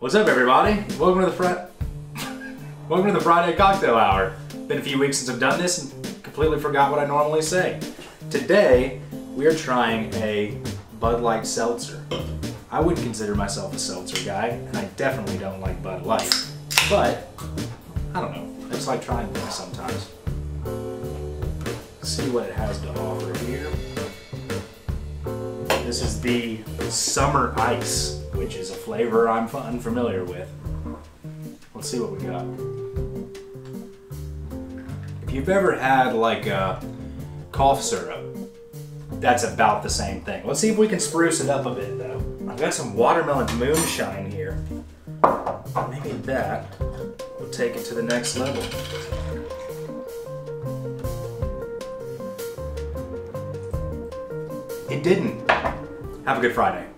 What's up, everybody? Welcome to the fr- Welcome to the Friday Cocktail Hour. Been a few weeks since I've done this and completely forgot what I normally say. Today, we are trying a Bud Light seltzer. I wouldn't consider myself a seltzer guy, and I definitely don't like Bud Light. But I don't know. I just like trying things sometimes. see what it has to offer here. This is the Summer Ice, which is a flavor I'm unfamiliar with. Let's see what we got. If you've ever had like a cough syrup, that's about the same thing. Let's see if we can spruce it up a bit though. I've got some watermelon moonshine here. Maybe that will take it to the next level. It didn't. Have a good Friday.